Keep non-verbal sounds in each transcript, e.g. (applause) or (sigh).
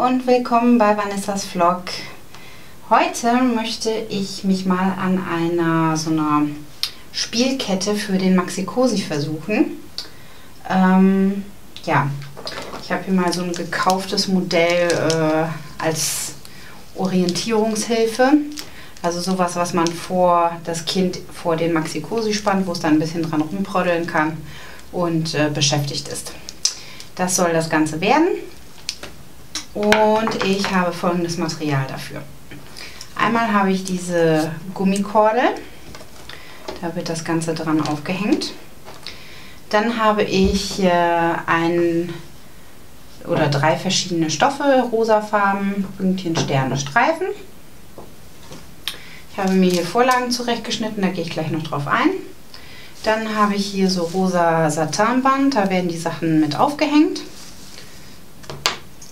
und willkommen bei Vanessas Vlog. Heute möchte ich mich mal an einer so einer Spielkette für den Maxi Cosi versuchen. Ähm, ja, ich habe hier mal so ein gekauftes Modell äh, als Orientierungshilfe. Also sowas, was man vor das Kind vor den Maxi Cosi spannt, wo es dann ein bisschen dran rumproddeln kann und äh, beschäftigt ist. Das soll das Ganze werden. Und ich habe folgendes Material dafür. Einmal habe ich diese Gummikordel. Da wird das Ganze dran aufgehängt. Dann habe ich äh, ein oder drei verschiedene Stoffe, rosafarben, Pünktchen, Sterne, Streifen. Ich habe mir hier Vorlagen zurechtgeschnitten, da gehe ich gleich noch drauf ein. Dann habe ich hier so rosa Satinband, da werden die Sachen mit aufgehängt.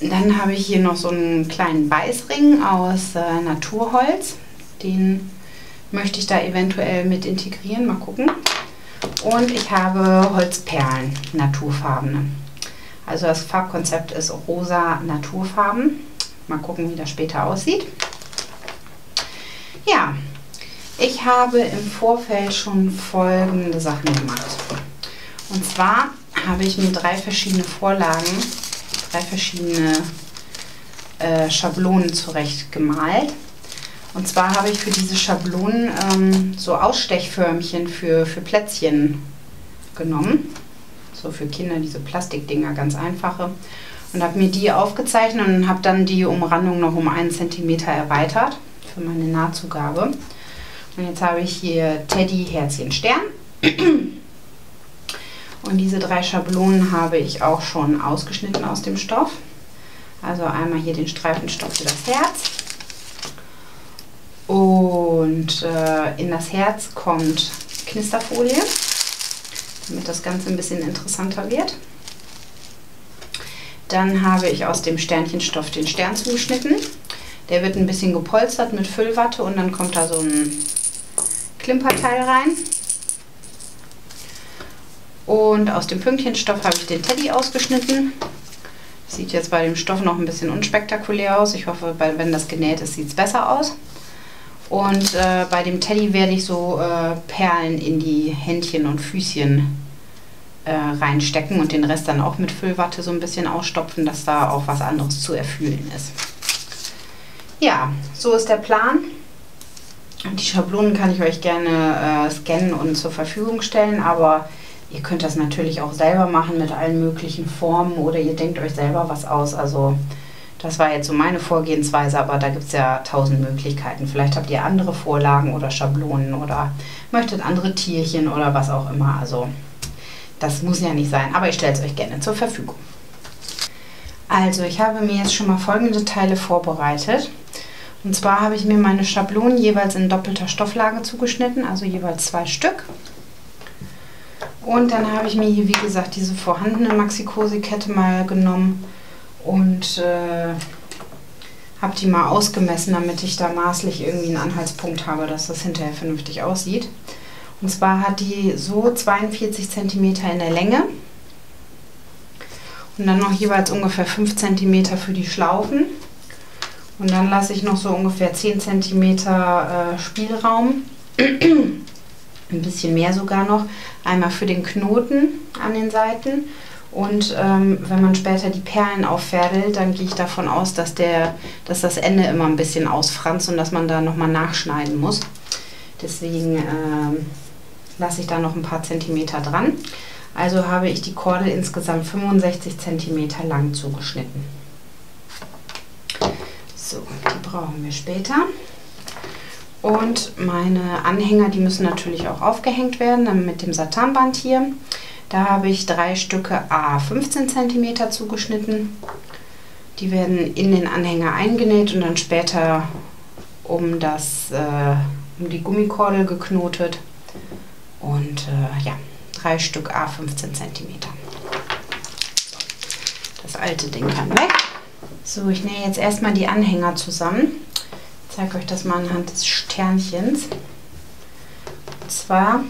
Dann habe ich hier noch so einen kleinen Beißring aus äh, Naturholz. Den möchte ich da eventuell mit integrieren, mal gucken. Und ich habe Holzperlen, naturfarbene. Also das Farbkonzept ist rosa Naturfarben. Mal gucken, wie das später aussieht. Ja, ich habe im Vorfeld schon folgende Sachen gemacht. Und zwar habe ich mir drei verschiedene Vorlagen, drei verschiedene äh, Schablonen zurecht gemalt. Und zwar habe ich für diese Schablonen ähm, so Ausstechförmchen für, für Plätzchen genommen. So für Kinder diese Plastikdinger, ganz einfache. Und habe mir die aufgezeichnet und habe dann die Umrandung noch um einen Zentimeter erweitert für meine Nahtzugabe. Und jetzt habe ich hier Teddy, Herzchen, Stern. Und diese drei Schablonen habe ich auch schon ausgeschnitten aus dem Stoff. Also einmal hier den Streifenstoff für das Herz. Und äh, in das Herz kommt Knisterfolie, damit das Ganze ein bisschen interessanter wird. Dann habe ich aus dem Sternchenstoff den Stern zugeschnitten. Der wird ein bisschen gepolstert mit Füllwatte und dann kommt da so ein Klimperteil rein. Und aus dem Pünktchenstoff habe ich den Teddy ausgeschnitten. Sieht jetzt bei dem Stoff noch ein bisschen unspektakulär aus. Ich hoffe, wenn das genäht ist, sieht es besser aus. Und äh, bei dem Teddy werde ich so äh, Perlen in die Händchen und Füßchen äh, reinstecken und den Rest dann auch mit Füllwatte so ein bisschen ausstopfen, dass da auch was anderes zu erfüllen ist. Ja, so ist der Plan. Die Schablonen kann ich euch gerne äh, scannen und zur Verfügung stellen, aber ihr könnt das natürlich auch selber machen mit allen möglichen Formen oder ihr denkt euch selber was aus. Also das war jetzt so meine Vorgehensweise, aber da gibt es ja tausend Möglichkeiten. Vielleicht habt ihr andere Vorlagen oder Schablonen oder möchtet andere Tierchen oder was auch immer. Also das muss ja nicht sein, aber ich stelle es euch gerne zur Verfügung. Also ich habe mir jetzt schon mal folgende Teile vorbereitet. Und zwar habe ich mir meine Schablonen jeweils in doppelter Stofflage zugeschnitten, also jeweils zwei Stück. Und dann habe ich mir hier, wie gesagt, diese vorhandene Maxi-Cosi-Kette mal genommen und äh, habe die mal ausgemessen, damit ich da maßlich irgendwie einen Anhaltspunkt habe, dass das hinterher vernünftig aussieht. Und zwar hat die so 42 cm in der Länge und dann noch jeweils ungefähr 5 cm für die Schlaufen. Und dann lasse ich noch so ungefähr 10 cm äh, Spielraum. Ein bisschen mehr sogar noch. Einmal für den Knoten an den Seiten. Und ähm, wenn man später die Perlen auffädelt, dann gehe ich davon aus, dass, der, dass das Ende immer ein bisschen ausfranst und dass man da nochmal nachschneiden muss. Deswegen ähm, lasse ich da noch ein paar Zentimeter dran. Also habe ich die Kordel insgesamt 65 Zentimeter lang zugeschnitten. So, die brauchen wir später. Und meine Anhänger, die müssen natürlich auch aufgehängt werden, dann mit dem Satanband hier. Da habe ich drei Stücke A 15 cm zugeschnitten. Die werden in den Anhänger eingenäht und dann später um, das, äh, um die Gummikordel geknotet. Und äh, ja, drei Stück A 15 cm. Das alte Ding kann weg. So, ich nähe jetzt erstmal die Anhänger zusammen. Ich zeige euch das mal anhand des Sternchens. Und zwar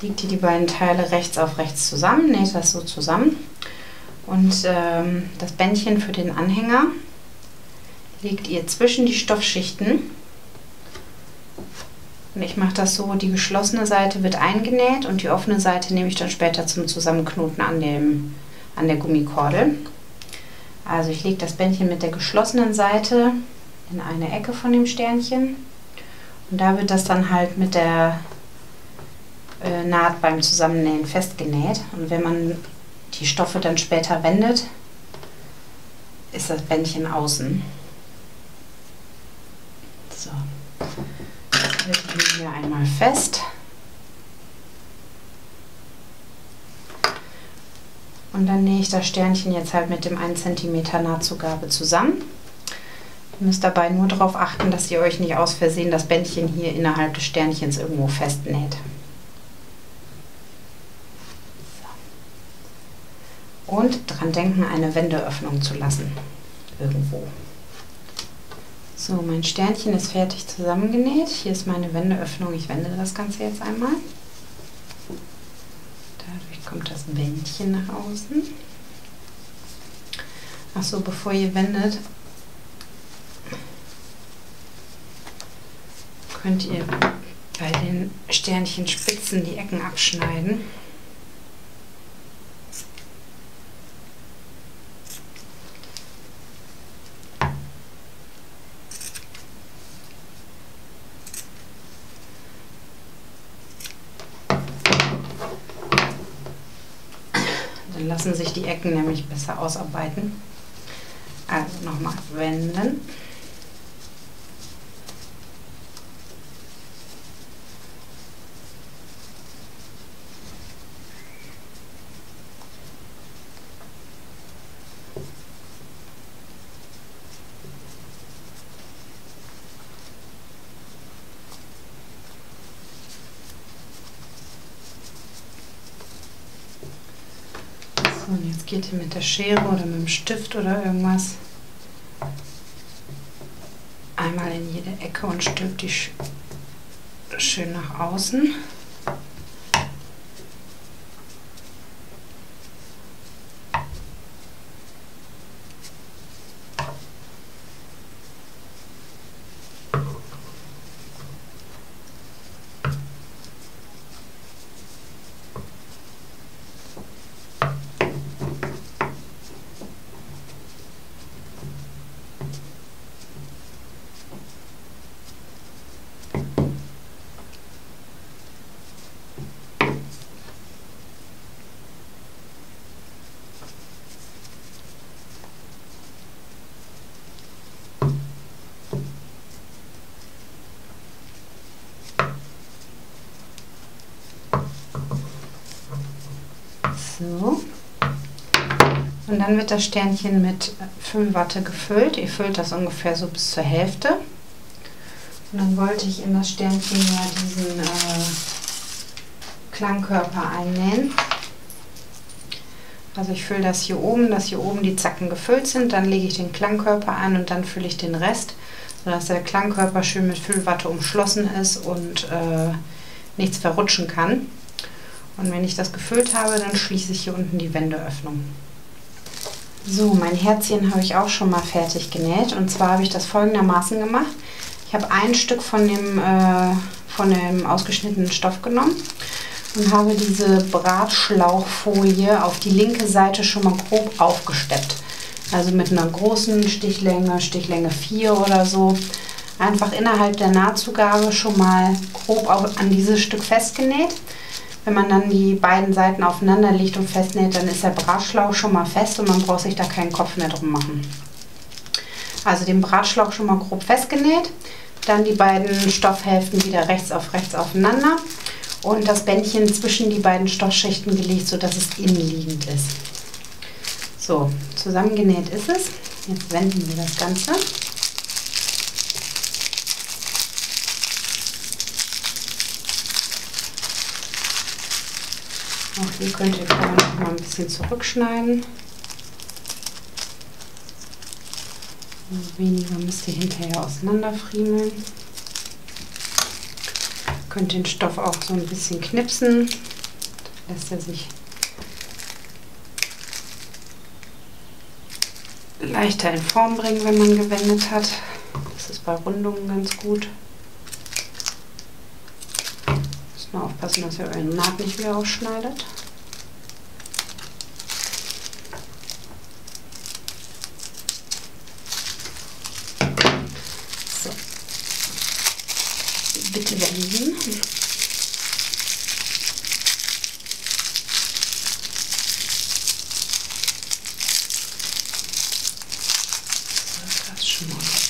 liegt ihr die beiden Teile rechts auf rechts zusammen, näht das so zusammen. Und ähm, das Bändchen für den Anhänger legt ihr zwischen die Stoffschichten. Und ich mache das so, die geschlossene Seite wird eingenäht und die offene Seite nehme ich dann später zum Zusammenknoten an, dem, an der Gummikordel. Also ich lege das Bändchen mit der geschlossenen Seite in eine Ecke von dem Sternchen und da wird das dann halt mit der äh, Naht beim Zusammennähen festgenäht. Und wenn man die Stoffe dann später wendet, ist das Bändchen außen. So, das legen wir einmal fest. Und dann nähe ich das Sternchen jetzt halt mit dem 1 cm Nahtzugabe zusammen. Ihr müsst dabei nur darauf achten, dass ihr euch nicht aus Versehen das Bändchen hier innerhalb des Sternchens irgendwo festnäht. Und dran denken, eine Wendeöffnung zu lassen. Irgendwo. So, mein Sternchen ist fertig zusammengenäht. Hier ist meine Wendeöffnung. Ich wende das Ganze jetzt einmal. Kommt das Bändchen nach außen. Achso, bevor ihr wendet, könnt ihr bei den Sternchenspitzen die Ecken abschneiden. Dann lassen sich die Ecken nämlich besser ausarbeiten. Also nochmal wenden. So, und jetzt geht ihr mit der Schere oder mit dem Stift oder irgendwas einmal in jede Ecke und stülpt die schön nach außen. So. Und dann wird das Sternchen mit Füllwatte gefüllt. Ihr füllt das ungefähr so bis zur Hälfte. Und dann wollte ich in das Sternchen ja diesen äh, Klangkörper einnähen. Also ich fülle das hier oben, dass hier oben die Zacken gefüllt sind. Dann lege ich den Klangkörper an und dann fülle ich den Rest, sodass der Klangkörper schön mit Füllwatte umschlossen ist und äh, nichts verrutschen kann. Und wenn ich das gefüllt habe, dann schließe ich hier unten die Wendeöffnung. So, mein Herzchen habe ich auch schon mal fertig genäht. Und zwar habe ich das folgendermaßen gemacht. Ich habe ein Stück von dem, äh, von dem ausgeschnittenen Stoff genommen und habe diese Bratschlauchfolie auf die linke Seite schon mal grob aufgesteppt. Also mit einer großen Stichlänge, Stichlänge 4 oder so. Einfach innerhalb der Nahtzugabe schon mal grob an dieses Stück festgenäht. Wenn man dann die beiden Seiten aufeinander legt und festnäht, dann ist der Bratschlauch schon mal fest und man braucht sich da keinen Kopf mehr drum machen. Also den Bratschlauch schon mal grob festgenäht, dann die beiden Stoffhälften wieder rechts auf rechts aufeinander und das Bändchen zwischen die beiden Stoffschichten gelegt, sodass es innenliegend ist. So, zusammengenäht ist es. Jetzt wenden wir das Ganze. Auch hier könnt ihr vorne noch mal ein bisschen zurückschneiden. Weniger müsst ihr hinterher auseinanderfriemeln. Könnt den Stoff auch so ein bisschen knipsen. Lässt er sich leichter in Form bringen, wenn man gewendet hat. Das ist bei Rundungen ganz gut. Nur aufpassen, dass ihr euren Naht nicht wieder ausschneidet. So. Bitte wenden.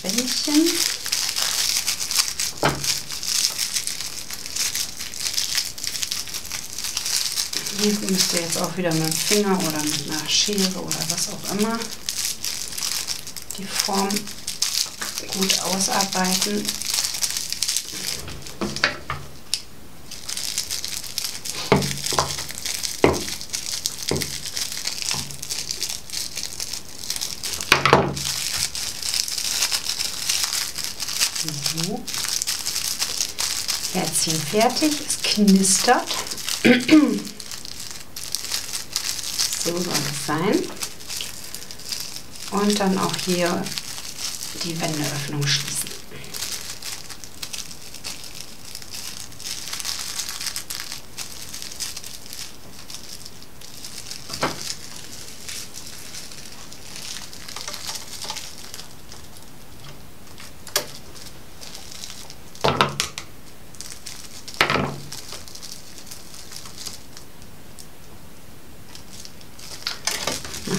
Bändchen. Hier müsst ihr jetzt auch wieder mit dem Finger oder mit einer Schere oder was auch immer die Form gut ausarbeiten. So. Herzchen fertig, es knistert. (clears throat) sein. Und dann auch hier die Wendeöffnung schließen.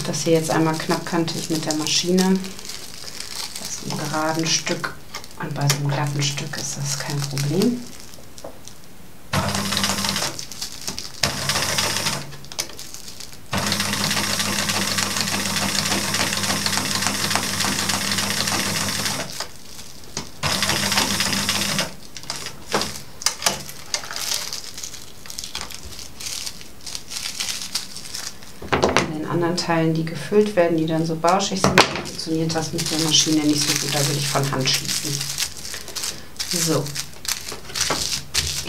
das hier jetzt einmal knappkantig mit der Maschine. Bei so einem geraden Stück und bei so einem glatten Stück ist das kein Problem. Teilen, die gefüllt werden, die dann so bauschig sind, funktioniert das mit der Maschine nicht so gut. Da will ich von Hand schließen. So,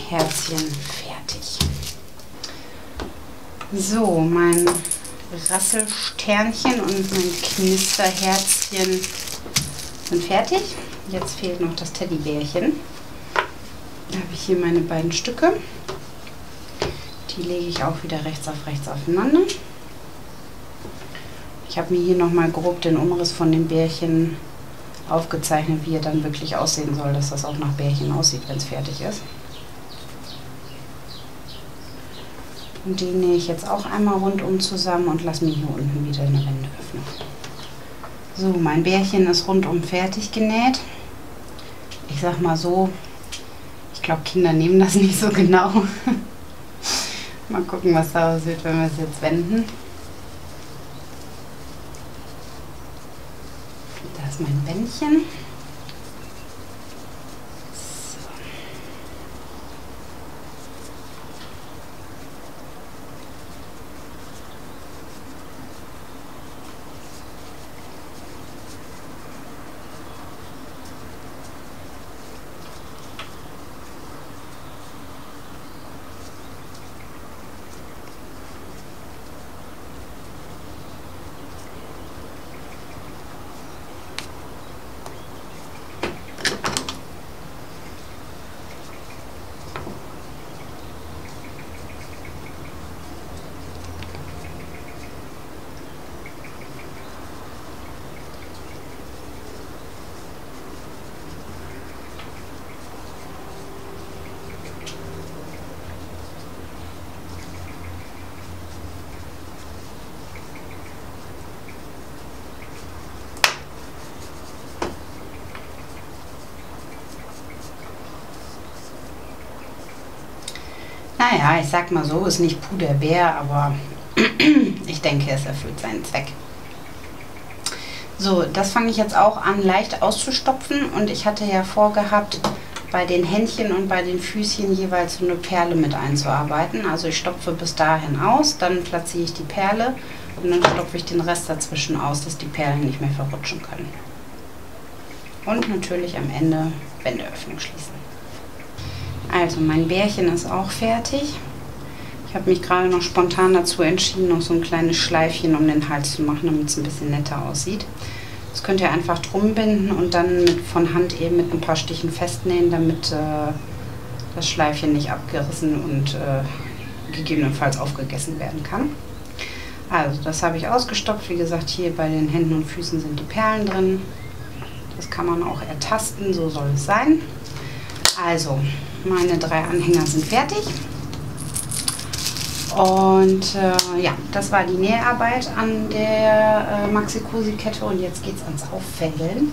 Herzchen fertig. So, mein Rasselsternchen und mein Knisterherzchen sind fertig. Jetzt fehlt noch das Teddybärchen. Da habe ich hier meine beiden Stücke. Die lege ich auch wieder rechts auf rechts aufeinander. Ich habe mir hier nochmal grob den Umriss von dem Bärchen aufgezeichnet, wie er dann wirklich aussehen soll, dass das auch nach Bärchen aussieht, wenn es fertig ist. Und die nähe ich jetzt auch einmal rundum zusammen und lasse mir hier unten wieder eine Wende öffnen. So, mein Bärchen ist rundum fertig genäht. Ich sag mal so, ich glaube Kinder nehmen das (laughs) nicht so genau. mal gucken, was daraus wird, wenn wir es jetzt wenden. Ist mein Bändchen. Naja, ich sag mal so, ist nicht Puderbär, aber (clears throat) ich denke, es erfüllt seinen Zweck. So, das fange ich jetzt auch an leicht auszustopfen und ich hatte ja vorgehabt, bei den Händchen und bei den Füßchen jeweils so eine Perle mit einzuarbeiten. Also ich stopfe bis dahin aus, dann platziere ich die Perle und dann stopfe ich den Rest dazwischen aus, dass die Perlen nicht mehr verrutschen können. Und natürlich am Ende Wendeöffnung schließen. Also mein Bärchen ist auch fertig. Ich habe mich gerade noch spontan dazu entschieden, noch so ein kleines Schleifchen um den Hals zu machen, damit es ein bisschen netter aussieht. Das könnt ihr einfach drum binden und dann mit, von Hand eben mit ein paar Stichen festnähen, damit äh, das Schleifchen nicht abgerissen und äh, gegebenenfalls aufgegessen werden kann. Also das habe ich ausgestopft. Wie gesagt, hier bei den Händen und Füßen sind die Perlen drin. Das kann man auch ertasten, so soll es sein. Also, meine drei Anhänger sind fertig. Und äh, ja, das war die Näharbeit an der äh, Maxi-Cosi-Kette und jetzt geht es ans Auffädeln.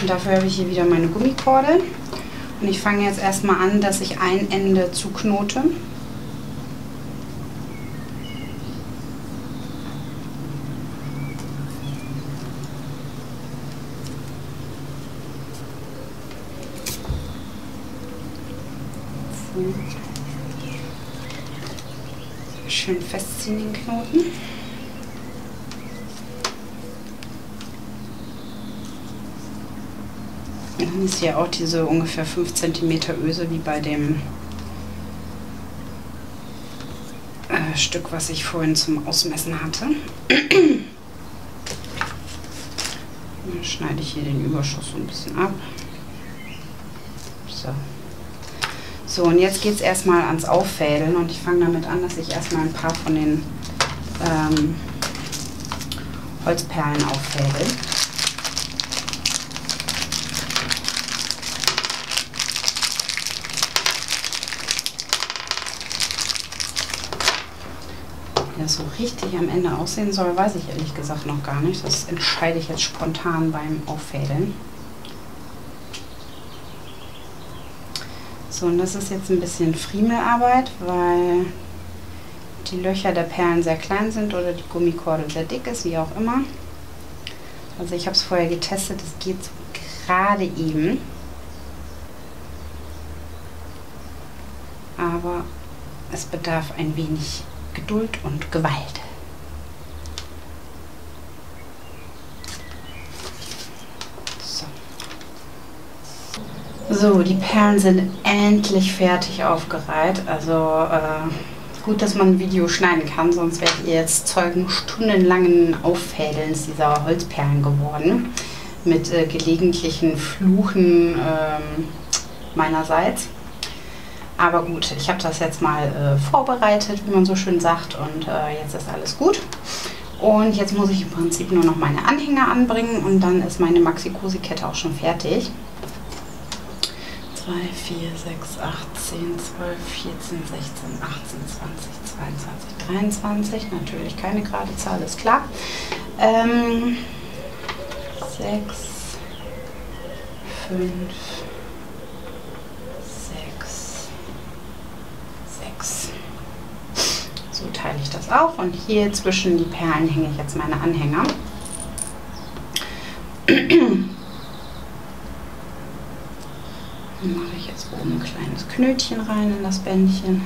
und dafür habe ich hier wieder meine Gummikordel. Und ich fange jetzt erstmal an, dass ich ein Ende zuknote. Schön festziehen den Knoten. dann ist hier auch diese ungefähr 5 cm Öse wie bei dem äh, Stück, was ich vorhin zum Ausmessen hatte. Dann schneide ich hier den Überschuss so ein bisschen ab. So. So, und jetzt geht es erstmal ans Auffädeln und ich fange damit an, dass ich erstmal ein paar von den ähm, Holzperlen auffädel. Wie das so richtig am Ende aussehen soll, weiß ich ehrlich gesagt noch gar nicht. Das entscheide ich jetzt spontan beim Auffädeln. So, und das ist jetzt ein bisschen Friemelarbeit, weil die Löcher der Perlen sehr klein sind oder die Gummikordel sehr dick ist, wie auch immer. Also ich habe es vorher getestet, es geht so gerade eben. Aber es bedarf ein wenig Geduld und Gewalt. So, die Perlen sind endlich fertig aufgereiht. Also äh, gut, dass man ein Video schneiden kann, sonst wärt ihr jetzt Zeugen stundenlangen Auffädelns dieser Holzperlen geworden. Mit äh, gelegentlichen Fluchen äh, meinerseits. Aber gut, ich habe das jetzt mal äh, vorbereitet, wie man so schön sagt, und äh, jetzt ist alles gut. Und jetzt muss ich im Prinzip nur noch meine Anhänger anbringen und dann ist meine Maxi-Cosi-Kette auch schon fertig. 2, 4, 6, 8, 10, 12, 14, 16, 18, 20, 22, 23. Natürlich keine gerade Zahl, ist klar. Ähm, 6, 5, 6, 6. So teile ich das auf und hier zwischen die Perlen hänge ich jetzt meine Anhänger. Dann mache ich jetzt oben ein kleines Knötchen rein in das Bändchen.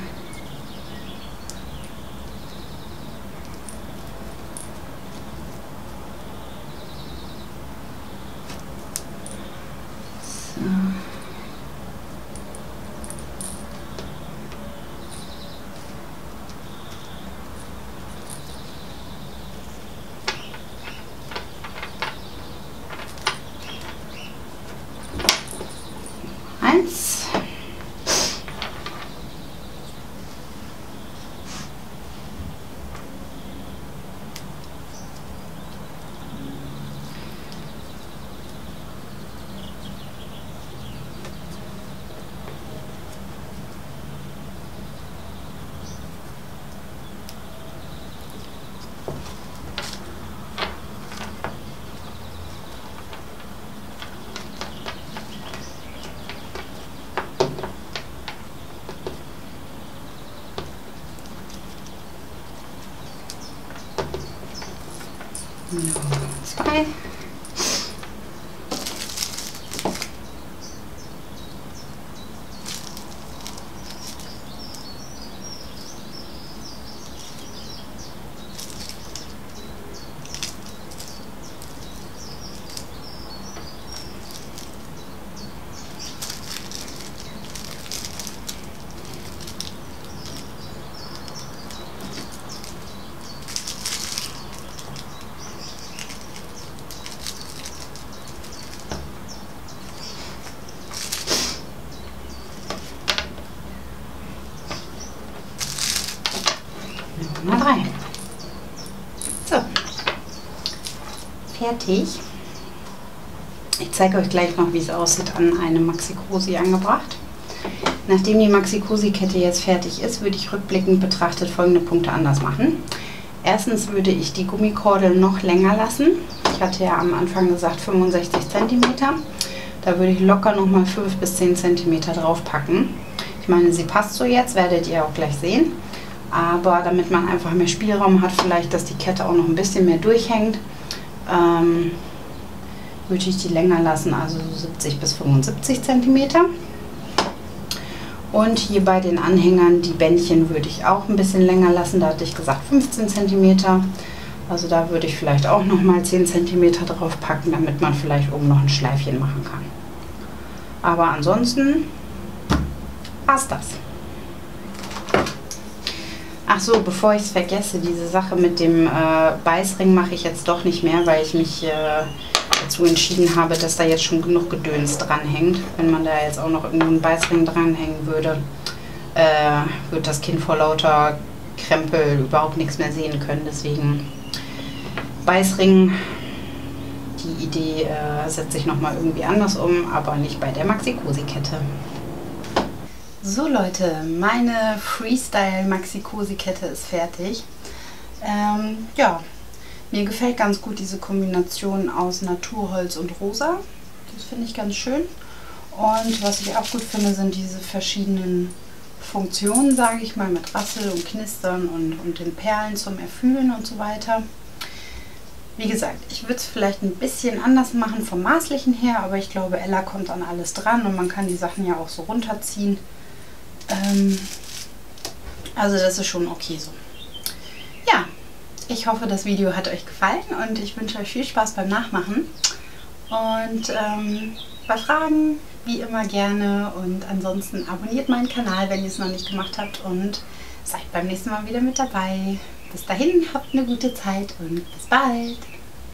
Fertig. Ich zeige euch gleich noch, wie es aussieht an einem Maxi-Cosi angebracht. Nachdem die Maxi-Cosi-Kette jetzt fertig ist, würde ich rückblickend betrachtet folgende Punkte anders machen. Erstens würde ich die Gummikordel noch länger lassen. Ich hatte ja am Anfang gesagt 65 cm. Da würde ich locker noch mal 5 bis 10 cm drauf packen. Ich meine, sie passt so jetzt, werdet ihr auch gleich sehen. Aber damit man einfach mehr Spielraum hat, vielleicht, dass die Kette auch noch ein bisschen mehr durchhängt, ähm, würde ich die länger lassen, also 70 bis 75 cm. Und hier bei den Anhängern, die Bändchen würde ich auch ein bisschen länger lassen. Da hatte ich gesagt 15 cm. Also da würde ich vielleicht auch noch mal 10 cm drauf packen, damit man vielleicht oben noch ein Schleifchen machen kann. Aber ansonsten passt das. Ach so, bevor ich es vergesse, diese Sache mit dem äh, Beißring mache ich jetzt doch nicht mehr, weil ich mich äh, dazu entschieden habe, dass da jetzt schon genug Gedöns dranhängt. Wenn man da jetzt auch noch irgendeinen Beißring dranhängen würde, äh, wird das Kind vor lauter Krempel überhaupt nichts mehr sehen können. Deswegen Beißring, die Idee äh, setze ich nochmal irgendwie anders um, aber nicht bei der Maxi-Cosi-Kette. So Leute, meine Freestyle Maxi-Cosi-Kette ist fertig. Ähm, ja, mir gefällt ganz gut diese Kombination aus Naturholz und Rosa. Das finde ich ganz schön. Und was ich auch gut finde, sind diese verschiedenen Funktionen, sage ich mal, mit Rassel und Knistern und, und den Perlen zum Erfüllen und so weiter. Wie gesagt, ich würde es vielleicht ein bisschen anders machen vom Maßlichen her, aber ich glaube, Ella kommt an alles dran und man kann die Sachen ja auch so runterziehen. Ähm, also das ist schon okay so. Ja, ich hoffe, das Video hat euch gefallen und ich wünsche euch viel Spaß beim Nachmachen. Und ähm, bei Fragen wie immer gerne und ansonsten abonniert meinen Kanal, wenn ihr es noch nicht gemacht habt und seid beim nächsten Mal wieder mit dabei. Bis dahin, habt eine gute Zeit und bis bald.